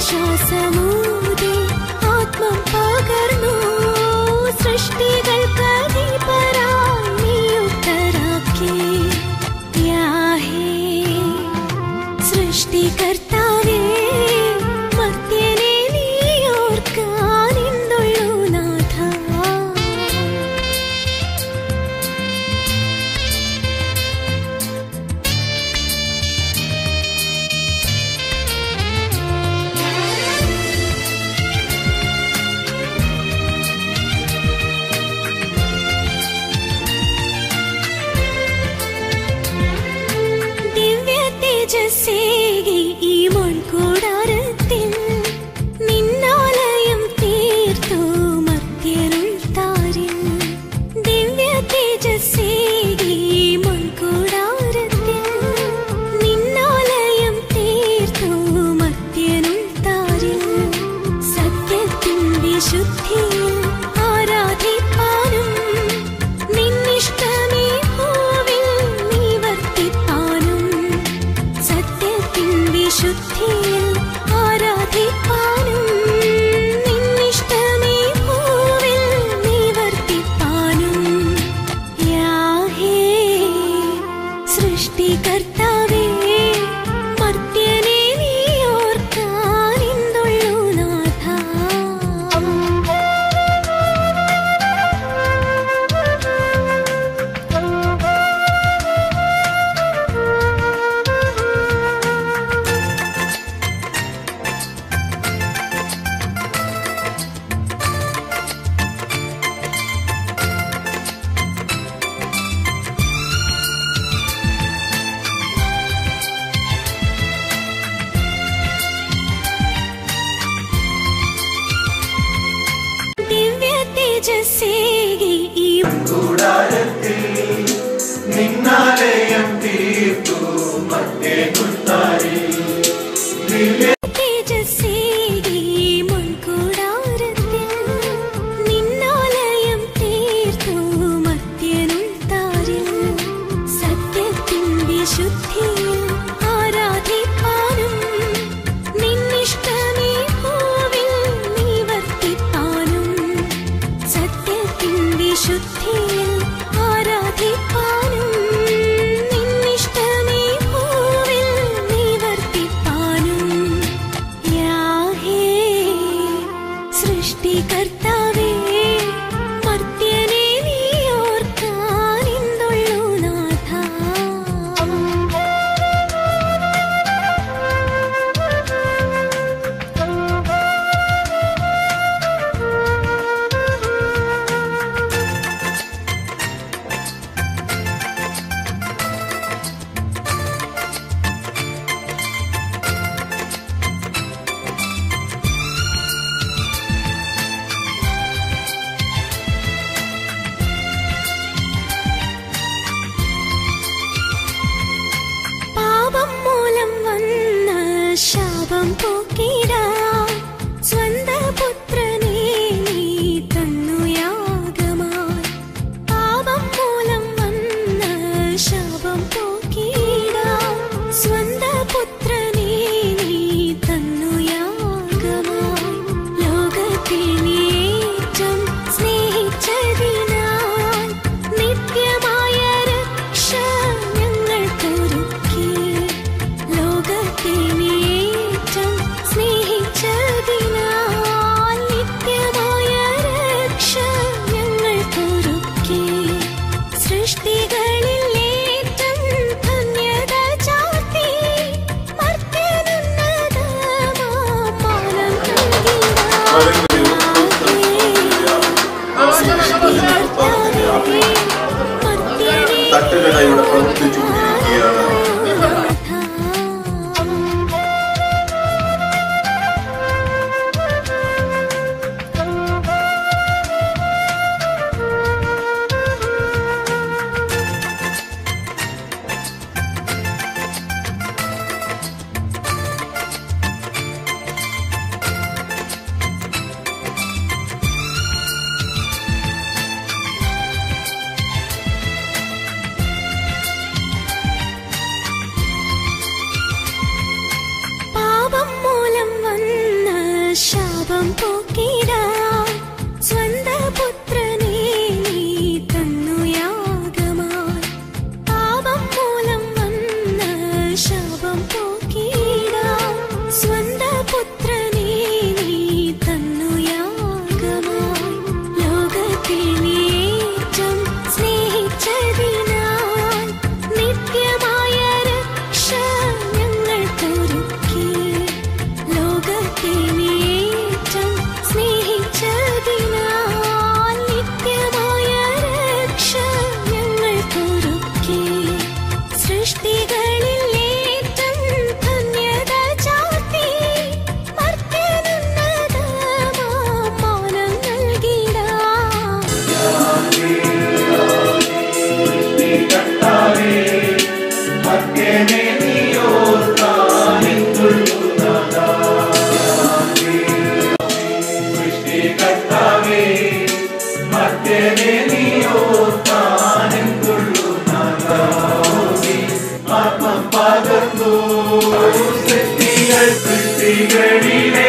श्वासमू शुद्धि ശാപം Eager, eager.